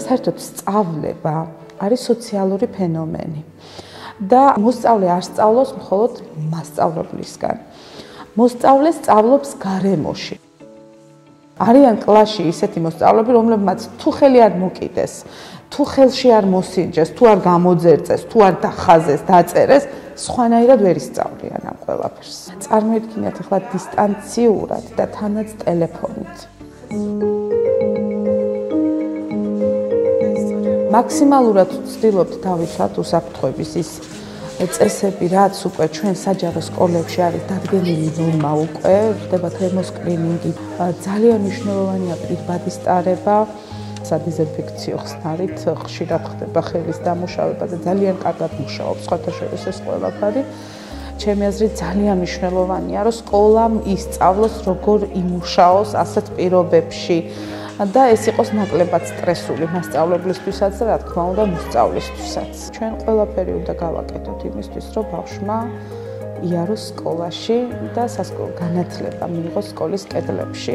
საერთოდ სწავლება არის სოციალური ფენომენი. და მოსწავლე არ სწავლობს მხოლოდ მასწავლებლისგან. მოსწავლე სწავლობს გარემოში. არიან კლასში ისეთი მოსწავლეები, რომლებმაც თუ ხელი არ მოკიდეს, თუ ხელში არ მოსინჯეს, თუ არ გამოძერწეს, თუ არ დახაზეს, დაწერეს, სხვანაირად ვერ ისწავლიან ამ ყველაფერს. წარმოიდგინეთ ახლა დისტანციურად და თანაც ტელეფონით. მაქსიმალურად ვცდილობთ დავიცვათ უსაფრთხოების ის წესები, რაც უკვე ჩვენ საჯარო სკოლებში არის დადგენილი ნორმა უკვე, ხდება თერმოსკრინინგი. ძალიან მნიშვნელოვანია პირბადის ტარება, სადიზინფექციო ხსნარით ხშირად ხდება ხელის დამუშავება და ძალიან კარგად მუშაობს სხვათა შორის ეს ყველაფერი. ჩემი აზრით ძალიან მნიშვნელოვანია, რომ სკოლამ ისწავლოს როგორ იმუშაოს ასეთ პირობებში. და ეს იყოს ნაკლებად სტრესული მასწავლებლისთვისაც და რა თქმა უნდა მოსწავლისთვისაც. ჩვენ ყველაფერი უნდა გავაკეთოთ იმისთვის, რომ ბავშვმა იაროს სკოლაში და სასკოლო განათლება მიიღოს სკოლის კედლებში.